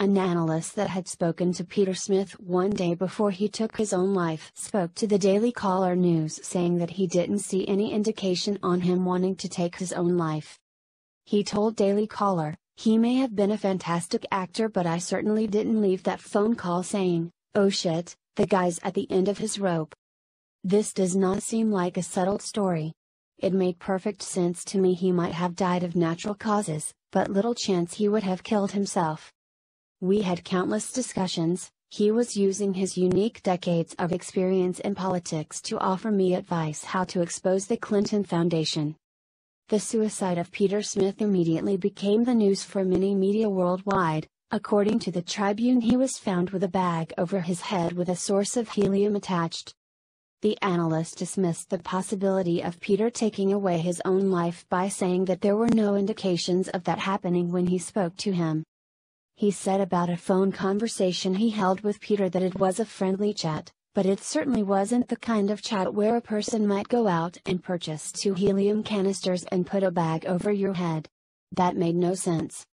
An analyst that had spoken to Peter Smith one day before he took his own life spoke to the Daily Caller News saying that he didn't see any indication on him wanting to take his own life. He told Daily Caller, he may have been a fantastic actor but I certainly didn't leave that phone call saying, oh shit, the guy's at the end of his rope. This does not seem like a settled story. It made perfect sense to me he might have died of natural causes, but little chance he would have killed himself. We had countless discussions, he was using his unique decades of experience in politics to offer me advice how to expose the Clinton Foundation. The suicide of Peter Smith immediately became the news for many media worldwide. According to the Tribune, he was found with a bag over his head with a source of helium attached. The analyst dismissed the possibility of Peter taking away his own life by saying that there were no indications of that happening when he spoke to him. He said about a phone conversation he held with Peter that it was a friendly chat, but it certainly wasn't the kind of chat where a person might go out and purchase two helium canisters and put a bag over your head. That made no sense.